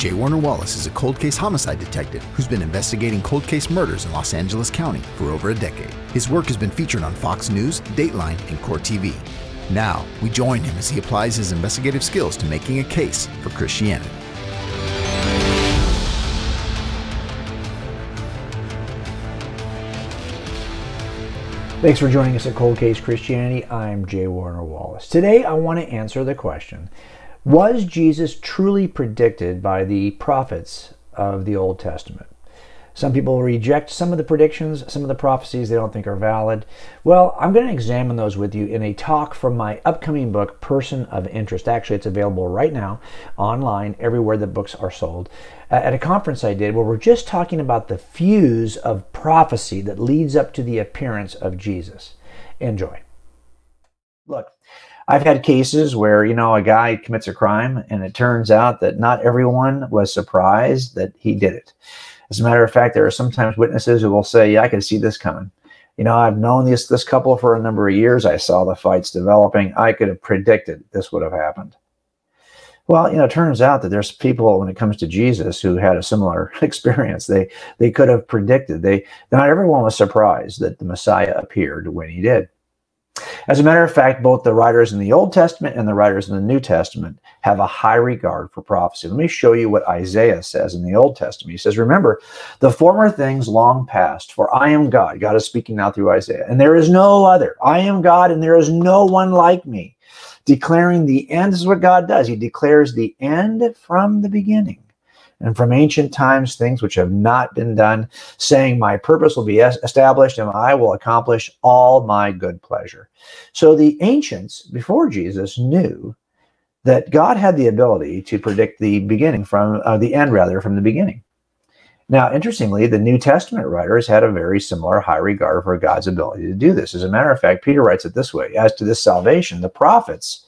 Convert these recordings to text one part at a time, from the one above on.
J. Warner Wallace is a cold case homicide detective who's been investigating cold case murders in Los Angeles County for over a decade. His work has been featured on Fox News, Dateline, and Court TV. Now, we join him as he applies his investigative skills to making a case for Christianity. Thanks for joining us at Cold Case Christianity. I'm J. Warner Wallace. Today I want to answer the question Was Jesus truly predicted by the prophets of the Old Testament? Some people reject some of the predictions, some of the prophecies they don't think are valid. Well, I'm going to examine those with you in a talk from my upcoming book, Person of Interest. Actually, it's available right now online, everywhere that books are sold. At a conference I did where we're just talking about the fuse of prophecy that leads up to the appearance of Jesus. Enjoy. Look, I've had cases where, you know, a guy commits a crime and it turns out that not everyone was surprised that he did it. As a matter of fact, there are sometimes witnesses who will say, "Yeah, I can see this coming." You know, I've known this this couple for a number of years. I saw the fights developing. I could have predicted this would have happened. Well, you know, it turns out that there's people when it comes to Jesus who had a similar experience. They they could have predicted. They not everyone was surprised that the Messiah appeared when he did. As a matter of fact, both the writers in the Old Testament and the writers in the New Testament have a high regard for prophecy. Let me show you what Isaiah says in the Old Testament. He says, Remember, the former things long past, for I am God. God is speaking now through Isaiah, and there is no other. I am God, and there is no one like me. Declaring the end this is what God does. He declares the end from the beginning and from ancient times things which have not been done, saying, My purpose will be established and I will accomplish all my good pleasure. So the ancients before Jesus knew that God had the ability to predict the beginning from uh, the end, rather, from the beginning. Now, interestingly, the New Testament writers had a very similar high regard for God's ability to do this. As a matter of fact, Peter writes it this way As to this salvation, the prophets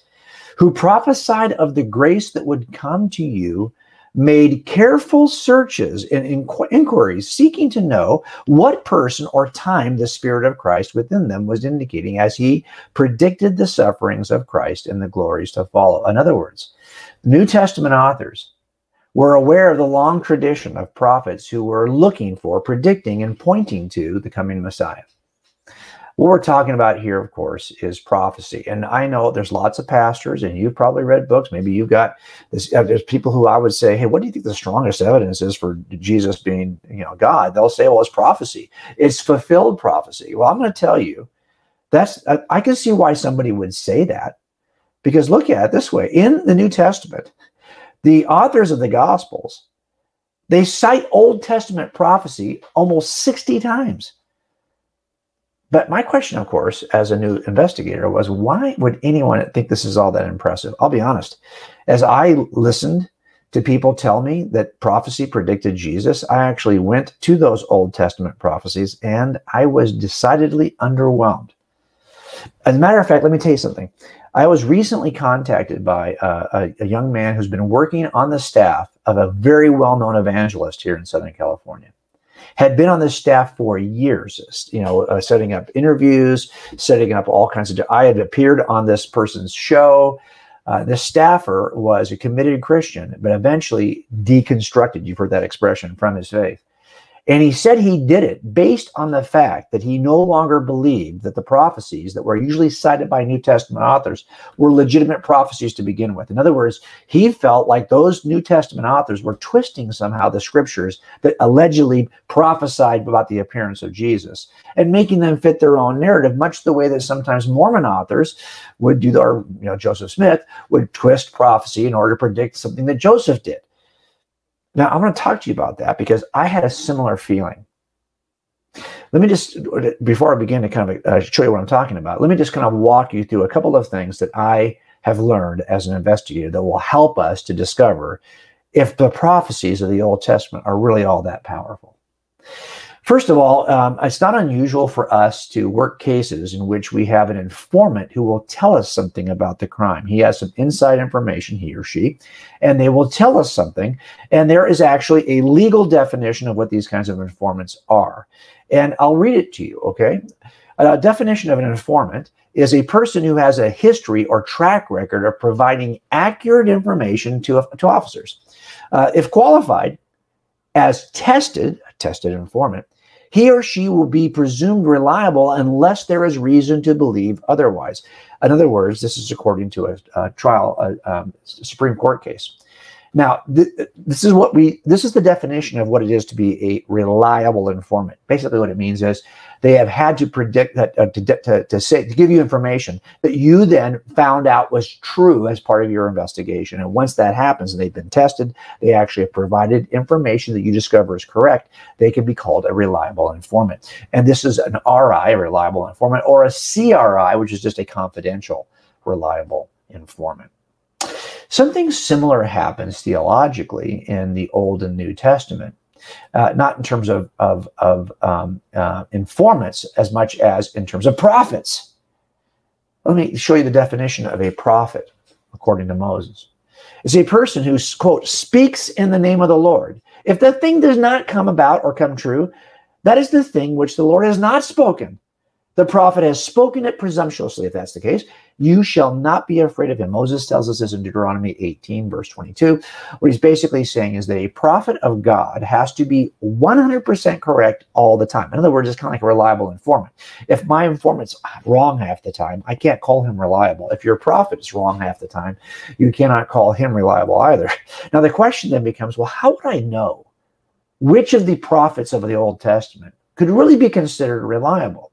who prophesied of the grace that would come to you made careful searches and inquiries seeking to know what person or time the Spirit of Christ within them was indicating as he predicted the sufferings of Christ and the glories to follow. In other words, New Testament authors were aware of the long tradition of prophets who were looking for, predicting, and pointing to the coming Messiah. What we're talking about here, of course, is prophecy. And I know there's lots of pastors, and you've probably read books. Maybe you've got this. Uh, there's people who I would say, "Hey, what do you think the strongest evidence is for Jesus being, you know, God?" They'll say, "Well, it's prophecy. It's fulfilled prophecy." Well, I'm going to tell you, that's I, I can see why somebody would say that, because look at it this way: in the New Testament, the authors of the Gospels they cite Old Testament prophecy almost 60 times. But my question, of course, as a new investigator was why would anyone think this is all that impressive? I'll be honest. As I listened to people tell me that prophecy predicted Jesus, I actually went to those Old Testament prophecies and I was decidedly underwhelmed. As a matter of fact, let me tell you something. I was recently contacted by a, a young man who's been working on the staff of a very well known evangelist here in Southern California had been on this staff for years, you know, uh, setting up interviews, setting up all kinds of. I had appeared on this person's show. Uh, the staffer was a committed Christian, but eventually deconstructed. You've heard that expression from his faith. And he said he did it based on the fact that he no longer believed that the prophecies that were usually cited by New Testament authors were legitimate prophecies to begin with. In other words, he felt like those New Testament authors were twisting somehow the scriptures that allegedly prophesied about the appearance of Jesus and making them fit their own narrative, much the way that sometimes Mormon authors would do, or you know, Joseph Smith would twist prophecy in order to predict something that Joseph did. Now, I'm going to talk to you about that because I had a similar feeling. Let me just, before I begin to kind of uh, show you what I'm talking about, let me just kind of walk you through a couple of things that I have learned as an investigator that will help us to discover if the prophecies of the Old Testament are really all that powerful. First of all, um, it's not unusual for us to work cases in which we have an informant who will tell us something about the crime. He has some inside information, he or she, and they will tell us something. And there is actually a legal definition of what these kinds of informants are. And I'll read it to you, okay? A definition of an informant is a person who has a history or track record of providing accurate information to, to officers. Uh, if qualified as tested, a tested informant, he or she will be presumed reliable unless there is reason to believe otherwise. In other words, this is according to a, a trial, a, um, Supreme Court case. Now, th- this is what we this is the definition of what it is to be a reliable informant. Basically, what it means is they have had to predict that uh, to, to, to say to give you information that you then found out was true as part of your investigation. And once that happens and they've been tested, they actually have provided information that you discover is correct. They can be called a reliable informant. And this is an RI, a reliable informant, or a CRI, which is just a confidential reliable informant. Something similar happens theologically in the Old and New Testament. Uh, not in terms of, of, of um, uh, informants as much as in terms of prophets. Let me show you the definition of a prophet according to Moses. It's a person who, quote, speaks in the name of the Lord. If the thing does not come about or come true, that is the thing which the Lord has not spoken. The prophet has spoken it presumptuously, if that's the case. You shall not be afraid of him. Moses tells us this in Deuteronomy 18, verse 22. What he's basically saying is that a prophet of God has to be 100% correct all the time. In other words, it's kind of like a reliable informant. If my informant's wrong half the time, I can't call him reliable. If your prophet is wrong half the time, you cannot call him reliable either. Now, the question then becomes well, how would I know which of the prophets of the Old Testament could really be considered reliable?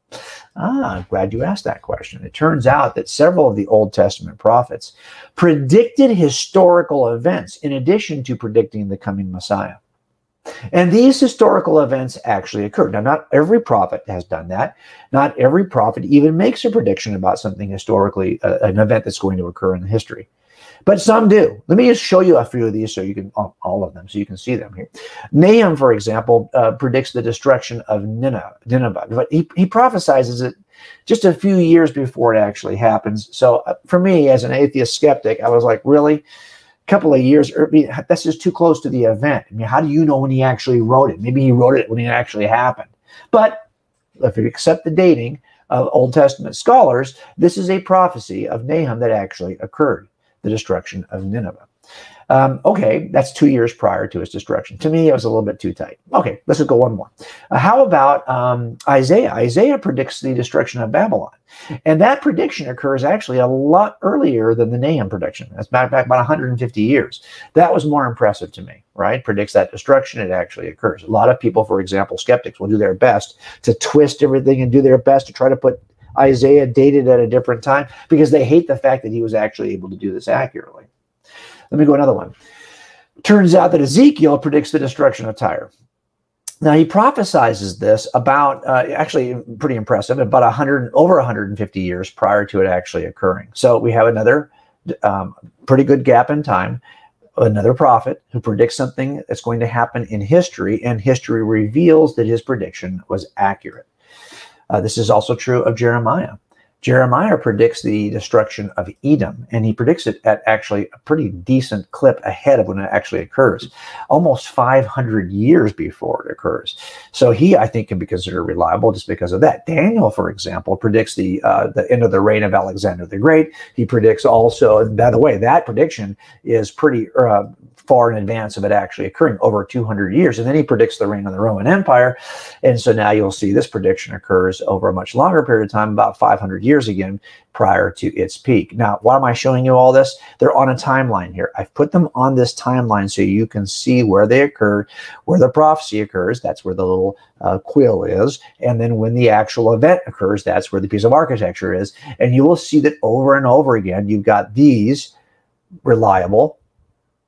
Ah, glad you asked that question. It turns out that several of the Old Testament prophets predicted historical events in addition to predicting the coming Messiah. And these historical events actually occurred. Now, not every prophet has done that. Not every prophet even makes a prediction about something historically, uh, an event that's going to occur in history but some do. Let me just show you a few of these so you can, all of them, so you can see them here. Nahum, for example, uh, predicts the destruction of Nineveh, but he, he prophesizes it just a few years before it actually happens. So uh, for me, as an atheist skeptic, I was like, really? A couple of years, er, that's just too close to the event. I mean, how do you know when he actually wrote it? Maybe he wrote it when it actually happened. But if you accept the dating of Old Testament scholars, this is a prophecy of Nahum that actually occurred the destruction of Nineveh. Um, okay, that's two years prior to his destruction. To me, it was a little bit too tight. Okay, let's just go one more. Uh, how about um, Isaiah? Isaiah predicts the destruction of Babylon. And that prediction occurs actually a lot earlier than the Nahum prediction. That's back, back about 150 years. That was more impressive to me, right? Predicts that destruction, it actually occurs. A lot of people, for example, skeptics, will do their best to twist everything and do their best to try to put Isaiah dated at a different time because they hate the fact that he was actually able to do this accurately. Let me go another one. Turns out that Ezekiel predicts the destruction of Tyre. Now he prophesizes this about uh, actually pretty impressive, about 100 over 150 years prior to it actually occurring. So we have another um, pretty good gap in time. Another prophet who predicts something that's going to happen in history, and history reveals that his prediction was accurate. Uh, this is also true of Jeremiah. Jeremiah predicts the destruction of Edom, and he predicts it at actually a pretty decent clip ahead of when it actually occurs, almost 500 years before it occurs. So he, I think, can be considered reliable just because of that. Daniel, for example, predicts the uh, the end of the reign of Alexander the Great. He predicts also, by the way, that prediction is pretty uh, far in advance of it actually occurring over 200 years. And then he predicts the reign of the Roman Empire. And so now you'll see this prediction occurs over a much longer period of time, about 500 years again, prior to its peak. Now, why am I showing you all this? They're on a timeline here. I've put them on this timeline so you can see where they occur, where the prophecy occurs. That's where the little uh, quill is. And then when the actual event occurs, that's where the piece of architecture is. And you will see that over and over again, you've got these reliable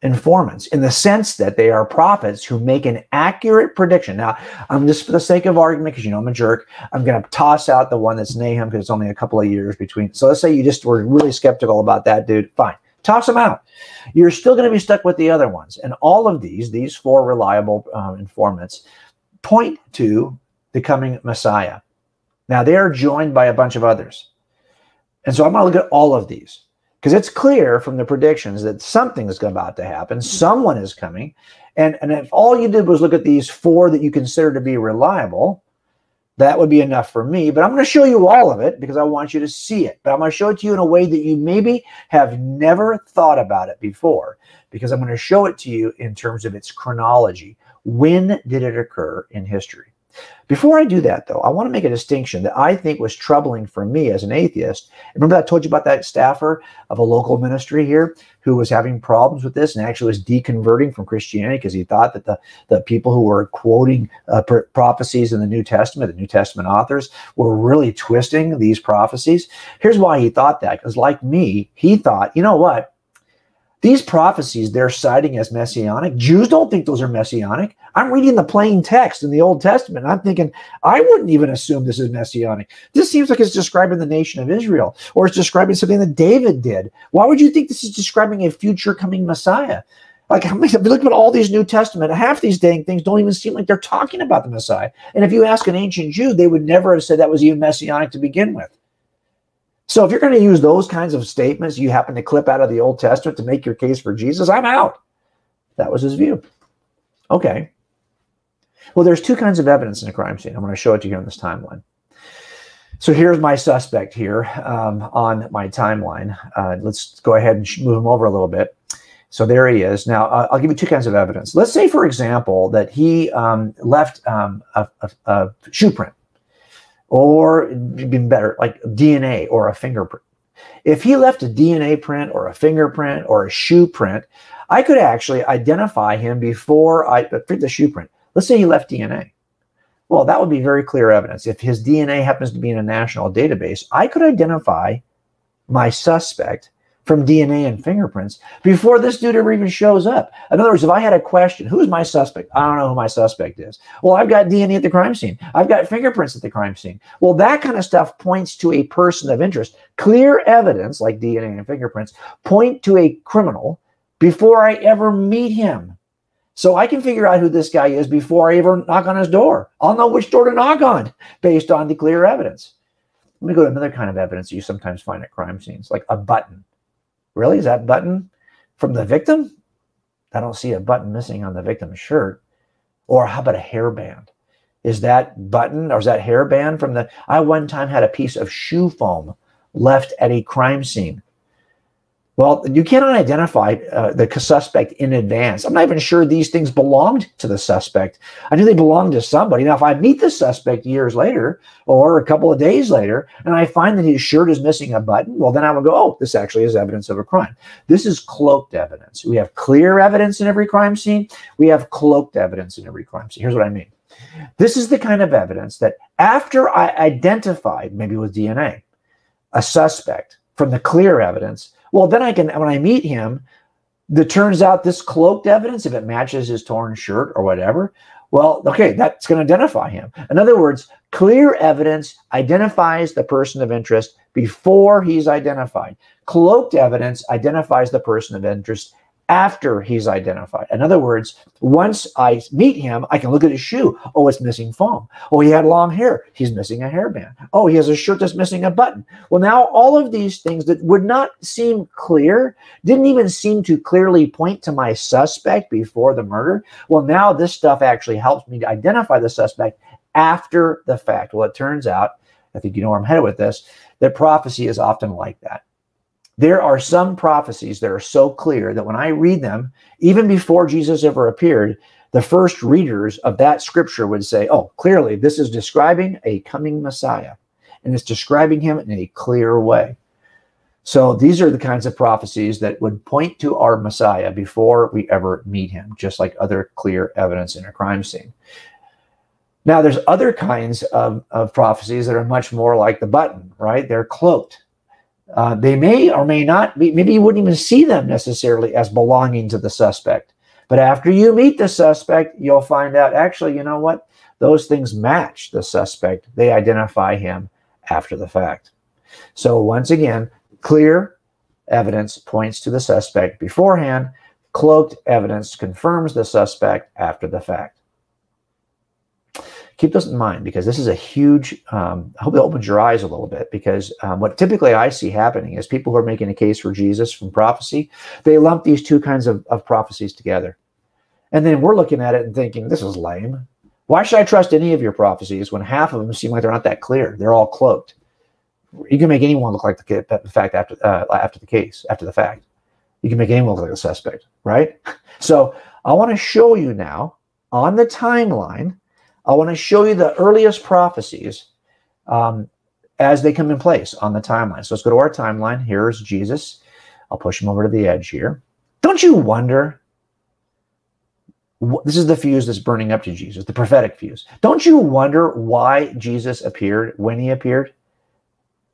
informants in the sense that they are prophets who make an accurate prediction. Now, I'm just for the sake of argument, because you know I'm a jerk, I'm going to toss out the one that's Nahum because it's only a couple of years between. So let's say you just were really skeptical about that dude. Fine, toss them out. You're still going to be stuck with the other ones. And all of these, these four reliable um, informants, point to the coming Messiah. Now, they are joined by a bunch of others. And so I'm going to look at all of these because it's clear from the predictions that something is about to happen. Mm-hmm. Someone is coming. And, and if all you did was look at these four that you consider to be reliable, That would be enough for me, but I'm going to show you all of it because I want you to see it. But I'm going to show it to you in a way that you maybe have never thought about it before because I'm going to show it to you in terms of its chronology. When did it occur in history? Before I do that, though, I want to make a distinction that I think was troubling for me as an atheist. Remember, I told you about that staffer of a local ministry here who was having problems with this and actually was deconverting from Christianity because he thought that the, the people who were quoting uh, prophecies in the New Testament, the New Testament authors, were really twisting these prophecies. Here's why he thought that because, like me, he thought, you know what? These prophecies they're citing as messianic, Jews don't think those are messianic. I'm reading the plain text in the Old Testament. I'm thinking, I wouldn't even assume this is messianic. This seems like it's describing the nation of Israel or it's describing something that David did. Why would you think this is describing a future coming Messiah? Like, if you look at all these New Testament, half these dang things don't even seem like they're talking about the Messiah. And if you ask an ancient Jew, they would never have said that was even messianic to begin with. So if you're going to use those kinds of statements you happen to clip out of the Old Testament to make your case for Jesus, I'm out. That was his view. Okay. Well, there's two kinds of evidence in a crime scene. I'm going to show it to you on this timeline. So here's my suspect here um, on my timeline. Uh, let's go ahead and move him over a little bit. So there he is. Now, uh, I'll give you two kinds of evidence. Let's say, for example, that he um, left um, a, a, a shoe print or even better, like DNA or a fingerprint. If he left a DNA print or a fingerprint or a shoe print, I could actually identify him before I print the shoe print. Let's say he left DNA. Well, that would be very clear evidence. If his DNA happens to be in a national database, I could identify my suspect from DNA and fingerprints before this dude ever even shows up. In other words, if I had a question, who's my suspect? I don't know who my suspect is. Well, I've got DNA at the crime scene. I've got fingerprints at the crime scene. Well, that kind of stuff points to a person of interest. Clear evidence, like DNA and fingerprints, point to a criminal before I ever meet him. So I can figure out who this guy is before I ever knock on his door. I'll know which door to knock on based on the clear evidence. Let me go to another kind of evidence you sometimes find at crime scenes, like a button. Really? Is that button from the victim? I don't see a button missing on the victim's shirt. Or how about a hairband? Is that button or is that hairband from the? I one time had a piece of shoe foam left at a crime scene. Well, you cannot identify uh, the suspect in advance. I'm not even sure these things belonged to the suspect. I knew they belonged to somebody. Now, if I meet the suspect years later or a couple of days later and I find that his shirt is missing a button, well, then I would go, oh, this actually is evidence of a crime. This is cloaked evidence. We have clear evidence in every crime scene, we have cloaked evidence in every crime scene. Here's what I mean this is the kind of evidence that after I identified, maybe with DNA, a suspect from the clear evidence, well, then I can, when I meet him, it turns out this cloaked evidence, if it matches his torn shirt or whatever, well, okay, that's going to identify him. In other words, clear evidence identifies the person of interest before he's identified. Cloaked evidence identifies the person of interest after he's identified. In other words, once I meet him, I can look at his shoe. Oh, it's missing foam. Oh, he had long hair. He's missing a hairband. Oh, he has a shirt that's missing a button. Well, now all of these things that would not seem clear, didn't even seem to clearly point to my suspect before the murder. Well, now this stuff actually helps me to identify the suspect after the fact. Well, it turns out, I think you know where I'm headed with this, that prophecy is often like that. There are some prophecies that are so clear that when I read them, even before Jesus ever appeared, the first readers of that scripture would say, Oh, clearly, this is describing a coming Messiah, and it's describing him in a clear way. So these are the kinds of prophecies that would point to our Messiah before we ever meet him, just like other clear evidence in a crime scene. Now, there's other kinds of, of prophecies that are much more like the button, right? They're cloaked. Uh, they may or may not be, maybe you wouldn't even see them necessarily as belonging to the suspect. But after you meet the suspect, you'll find out actually, you know what? Those things match the suspect. They identify him after the fact. So, once again, clear evidence points to the suspect beforehand, cloaked evidence confirms the suspect after the fact keep this in mind because this is a huge um, i hope it opens your eyes a little bit because um, what typically i see happening is people who are making a case for jesus from prophecy they lump these two kinds of, of prophecies together and then we're looking at it and thinking this is lame Why should I trust any of your prophecies when half of them seem like they're not that clear? They're all cloaked. You can make anyone look like the fact after uh, after the case, after the fact. You can make anyone look like a suspect, right? So I want to show you now on the timeline. I want to show you the earliest prophecies um, as they come in place on the timeline. So let's go to our timeline. Here's Jesus. I'll push him over to the edge here. Don't you wonder this is the fuse that's burning up to Jesus, the prophetic fuse. Don't you wonder why Jesus appeared when he appeared?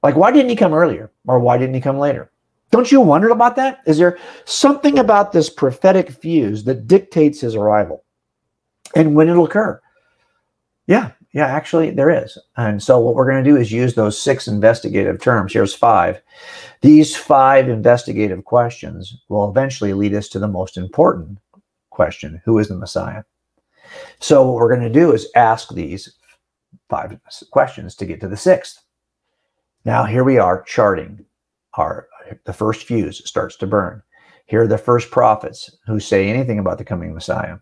Like, why didn't he come earlier? Or why didn't he come later? Don't you wonder about that? Is there something about this prophetic fuse that dictates his arrival and when it'll occur? Yeah, yeah, actually, there is. And so, what we're going to do is use those six investigative terms. Here's five. These five investigative questions will eventually lead us to the most important question Who is the Messiah? So, what we're going to do is ask these five questions to get to the sixth. Now, here we are charting our the first fuse starts to burn. Here are the first prophets who say anything about the coming Messiah.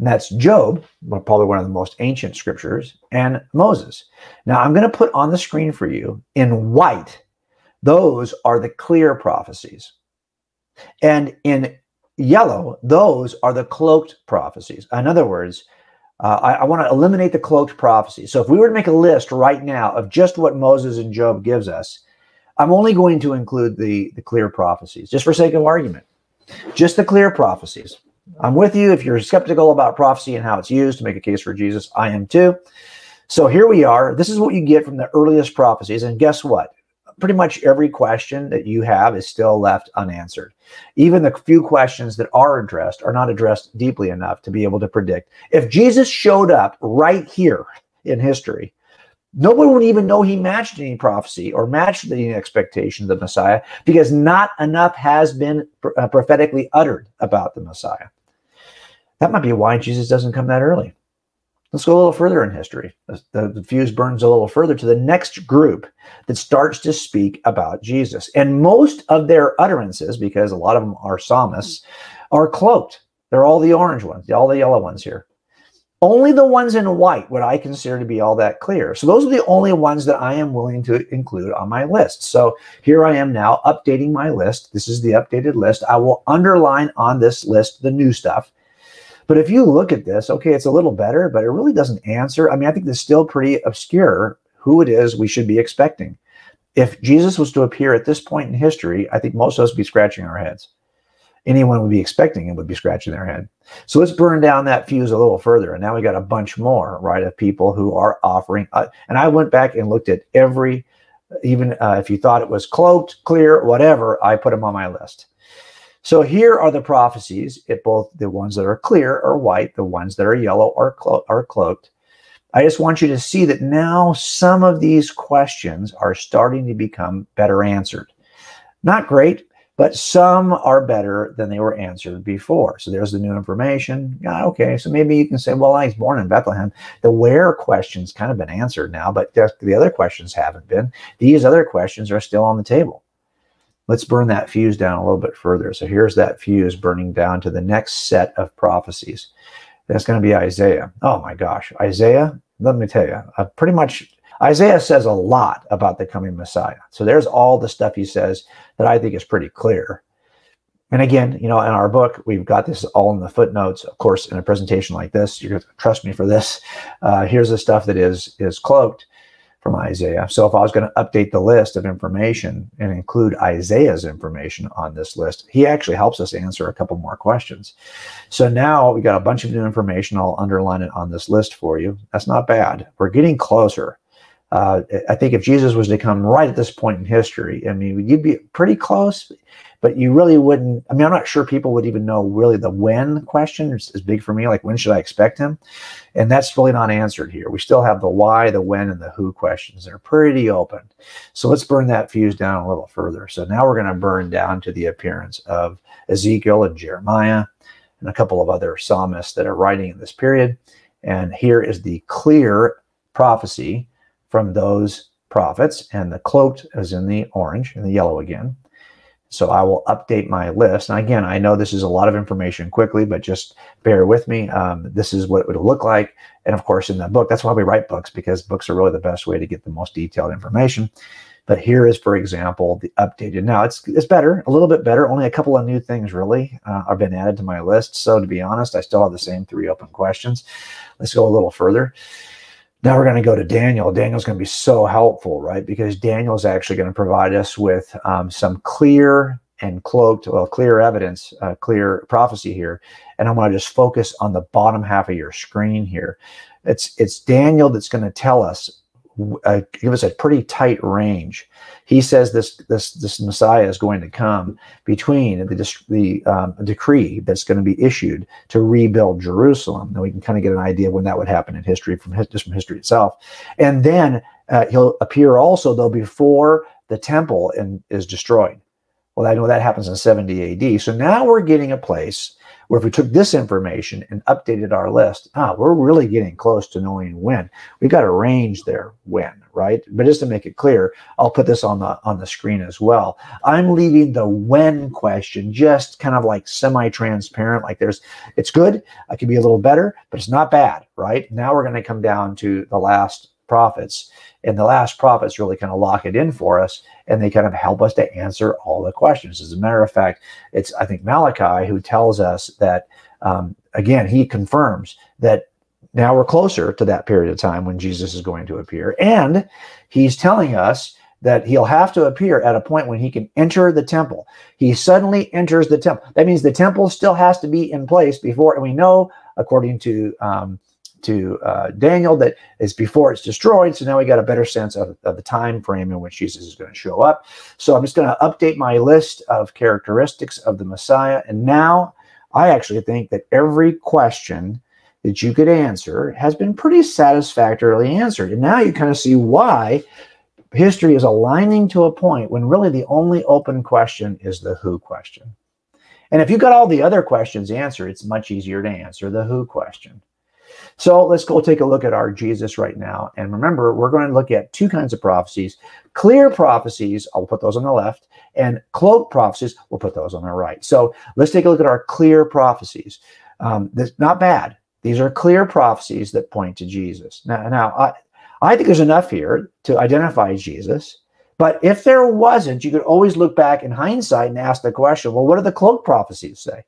And that's Job, probably one of the most ancient scriptures, and Moses. Now, I'm going to put on the screen for you in white, those are the clear prophecies. And in yellow, those are the cloaked prophecies. In other words, uh, I, I want to eliminate the cloaked prophecies. So if we were to make a list right now of just what Moses and Job gives us, I'm only going to include the, the clear prophecies, just for sake of argument. Just the clear prophecies. I'm with you. If you're skeptical about prophecy and how it's used to make a case for Jesus, I am too. So here we are. This is what you get from the earliest prophecies. And guess what? pretty much every question that you have is still left unanswered. Even the few questions that are addressed are not addressed deeply enough to be able to predict. If Jesus showed up right here in history, nobody would even know he matched any prophecy or matched any expectation of the Messiah because not enough has been uh, prophetically uttered about the Messiah. That might be why Jesus doesn't come that early. Let's go a little further in history. The, the, fuse burns a little further to the next group that starts to speak about Jesus. And most of their utterances, because a lot of them are psalmists, are cloaked. They're all the orange ones, all the yellow ones here. Only the ones in white would I consider to be all that clear. So those are the only ones that I am willing to include on my list. So here I am now updating my list. This is the updated list. I will underline on this list the new stuff but if you look at this, okay, it's a little better, but it really doesn't answer. I mean, I think it's still pretty obscure who it is we should be expecting. If Jesus was to appear at this point in history, I think most of us would be scratching our heads. Anyone would be expecting it would be scratching their head. So let's burn down that fuse a little further. And now we got a bunch more, right, of people who are offering. Uh, and I went back and looked at every, even uh, if you thought it was cloaked, clear, whatever, I put them on my list. So here are the prophecies, it both the ones that are clear are white, the ones that are yellow are, clo- are cloaked. I just want you to see that now some of these questions are starting to become better answered. Not great, but some are better than they were answered before. So there's the new information. Yeah, okay, so maybe you can say, well, he's born in Bethlehem. The where question's kind of been answered now, but the other questions haven't been. These other questions are still on the table let's burn that fuse down a little bit further. So here's that fuse burning down to the next set of prophecies. That's going to be Isaiah. Oh my gosh, Isaiah, let me tell you, uh, pretty much Isaiah says a lot about the coming Messiah. So there's all the stuff he says that I think is pretty clear. And again, you know, in our book, we've got this all in the footnotes. Of course, in a presentation like this, you're going to trust me for this. Uh, here's the stuff that is is cloaked from Isaiah. So if I was going to update the list of information and include Isaiah's information on this list, he actually helps us answer a couple more questions. So now we got a bunch of new information. I'll underline it on this list for you. That's not bad. We're getting closer. Uh, I think if Jesus was to come right at this point in history, I mean, you'd be pretty close but you really wouldn't. I mean, I'm not sure people would even know really the when question is, is big for me. Like, when should I expect him? And that's really not answered here. We still have the why, the when, and the who questions. They're pretty open. So let's burn that fuse down a little further. So now we're going to burn down to the appearance of Ezekiel and Jeremiah and a couple of other psalmists that are writing in this period. And here is the clear prophecy from those prophets, and the cloaked is in the orange and the yellow again. So I will update my list. And again, I know this is a lot of information quickly, but just bear with me. Um, this is what it would look like. And of course, in the book, that's why we write books because books are really the best way to get the most detailed information. But here is, for example, the updated. Now it's it's better, a little bit better. Only a couple of new things really uh, have been added to my list. So to be honest, I still have the same three open questions. Let's go a little further. Now we're going to go to Daniel. Daniel's going to be so helpful, right? Because Daniel's actually going to provide us with um, some clear and cloaked, well, clear evidence, uh, clear prophecy here. And I want to just focus on the bottom half of your screen here. It's it's Daniel that's going to tell us uh, give us a pretty tight range. He says this this this Messiah is going to come between the the um, decree that's going to be issued to rebuild Jerusalem. Now we can kind of get an idea of when that would happen in history from just from history itself, and then uh, he'll appear also though before the temple and is destroyed. Well, I know that happens in 70 AD. So now we're getting a place where if we took this information and updated our list, ah, we're really getting close to knowing when. We've got a range there, when, right? But just to make it clear, I'll put this on the on the screen as well. I'm leaving the when question just kind of like semi-transparent, like there's it's good, I could be a little better, but it's not bad, right? Now we're going to come down to the last prophets. And the last prophets really kind of lock it in for us and they kind of help us to answer all the questions. As a matter of fact, it's, I think, Malachi who tells us that, um, again, he confirms that now we're closer to that period of time when Jesus is going to appear. And he's telling us that he'll have to appear at a point when he can enter the temple. He suddenly enters the temple. That means the temple still has to be in place before, and we know, according to um, to uh, Daniel that is before it's destroyed. So now we got a better sense of, of the time frame in which Jesus is going to show up. So I'm just going to update my list of characteristics of the Messiah. And now I actually think that every question that you could answer has been pretty satisfactorily answered. And now you kind of see why history is aligning to a point when really the only open question is the who question. And if you've got all the other questions answered, it's much easier to answer the who question. So let's go take a look at our Jesus right now. And remember, we're going to look at two kinds of prophecies clear prophecies, I'll put those on the left, and cloak prophecies, we'll put those on the right. So let's take a look at our clear prophecies. Um, this, not bad. These are clear prophecies that point to Jesus. Now, now I, I think there's enough here to identify Jesus. But if there wasn't, you could always look back in hindsight and ask the question well, what do the cloak prophecies say?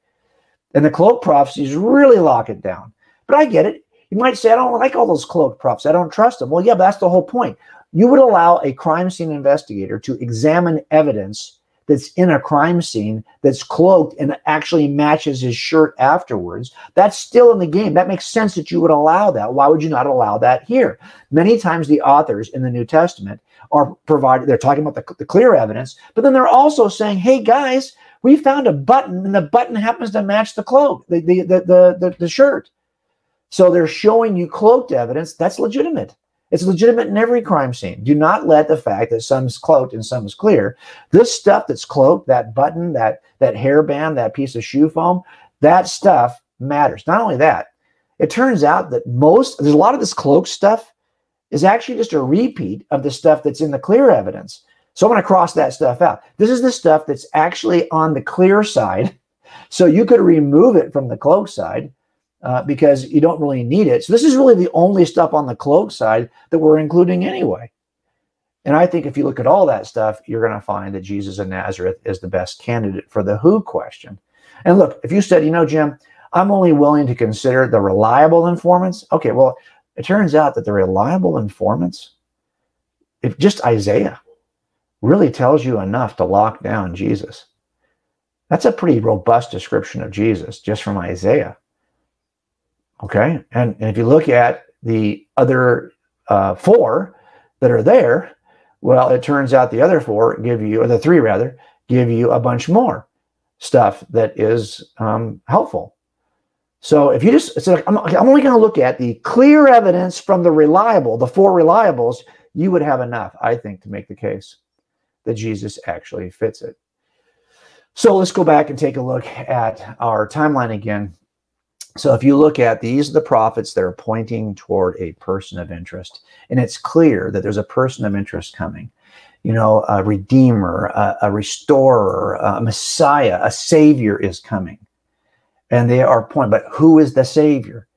And the cloak prophecies really lock it down. But I get it. You might say, I don't like all those cloaked prophets. I don't trust them. Well, yeah, but that's the whole point. You would allow a crime scene investigator to examine evidence that's in a crime scene that's cloaked and actually matches his shirt afterwards. That's still in the game. That makes sense that you would allow that. Why would you not allow that here? Many times the authors in the New Testament are provided, they're talking about the, the clear evidence, but then they're also saying, hey guys, we found a button and the button happens to match the cloak, the, the, the, the, the shirt. So they're showing you cloaked evidence. That's legitimate. It's legitimate in every crime scene. Do not let the fact that some is cloaked and some is clear. This stuff that's cloaked, that button, that that hairband, that piece of shoe foam, that stuff matters. Not only that, it turns out that most there's a lot of this cloaked stuff is actually just a repeat of the stuff that's in the clear evidence. So I'm going to cross that stuff out. This is the stuff that's actually on the clear side. So you could remove it from the cloak side uh, because you don't really need it. So this is really the only stuff on the cloak side that we're including anyway. And I think if you look at all that stuff, you're going to find that Jesus of Nazareth is the best candidate for the who question. And look, if you said, you know, Jim, I'm only willing to consider the reliable informants. Okay, well, it turns out that the reliable informants, if just Isaiah really tells you enough to lock down Jesus. That's a pretty robust description of Jesus just from Isaiah. Okay. And, and if you look at the other uh, four that are there, well, it turns out the other four give you, or the three rather, give you a bunch more stuff that is um, helpful. So if you just, it's like, I'm, I'm only going to look at the clear evidence from the reliable, the four reliables, you would have enough, I think, to make the case that Jesus actually fits it. So let's go back and take a look at our timeline again. So if you look at these are the prophets that are pointing toward a person of interest, and it's clear that there's a person of interest coming. you know, a redeemer, a, a restorer, a messiah, a savior is coming. And they are pointing, but who is the savior?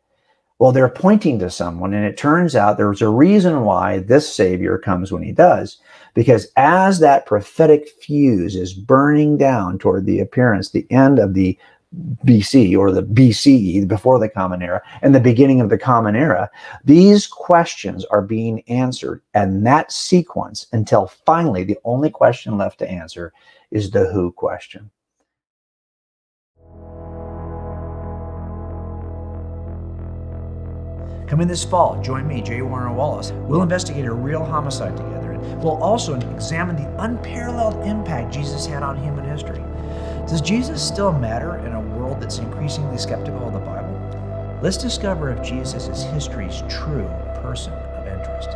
Well, they're pointing to someone, and it turns out there's a reason why this Savior comes when he does. Because as that prophetic fuse is burning down toward the appearance, the end of the BC or the BCE, before the Common Era, and the beginning of the Common Era, these questions are being answered and that sequence until finally the only question left to answer is the who question. Coming this fall, join me, J. Warner Wallace. We'll investigate a real homicide together. And we'll also examine the unparalleled impact Jesus had on human history. Does Jesus still matter in a world that's increasingly skeptical of the Bible? Let's discover if Jesus is history's true person of interest.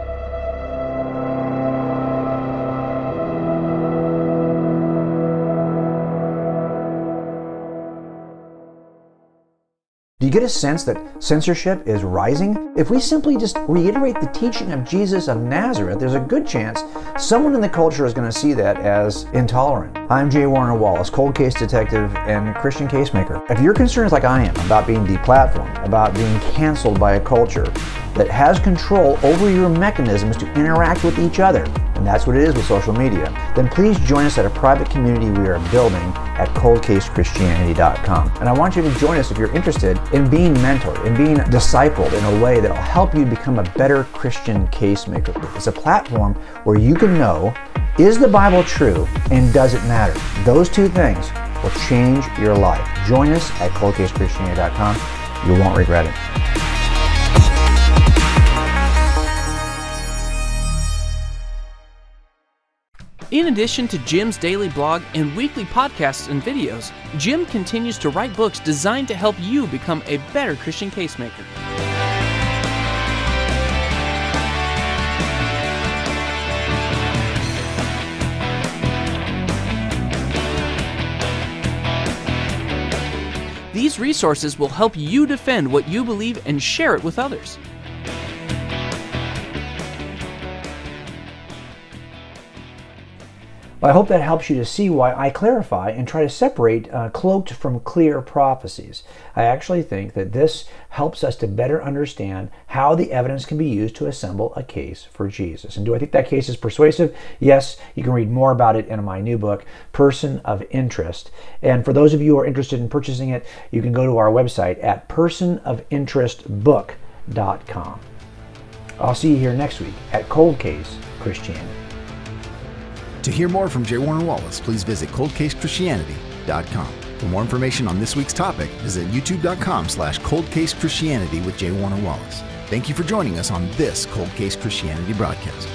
You get a sense that censorship is rising? If we simply just reiterate the teaching of Jesus of Nazareth, there's a good chance someone in the culture is going to see that as intolerant. I'm J. Warner Wallace, cold case detective and Christian casemaker. If you're concerned like I am about being deplatformed, about being canceled by a culture that has control over your mechanisms to interact with each other, and that's what it is with social media, then please join us at a private community we are building at coldcasechristianity.com. And I want you to join us if you're interested in being mentored, in being discipled in a way that will help you become a better Christian casemaker. It's a platform where you can know is the Bible true and does it matter? Those two things will change your life. Join us at coldcasechristianity.com. You won't regret it. In addition to Jim's daily blog and weekly podcasts and videos, Jim continues to write books designed to help you become a better Christian casemaker. These resources will help you defend what you believe and share it with others. I hope that helps you to see why I clarify and try to separate uh, cloaked from clear prophecies. I actually think that this helps us to better understand how the evidence can be used to assemble a case for Jesus. And do I think that case is persuasive? Yes. You can read more about it in my new book, Person of Interest. And for those of you who are interested in purchasing it, you can go to our website at personofinterestbook.com. I'll see you here next week at Cold Case Christianity. To hear more from J. Warner Wallace, please visit coldcasechristianity.com. For more information on this week's topic, visit youtube.com slash coldcasechristianity with J. Warner Wallace. Thank you for joining us on this Cold Case Christianity broadcast.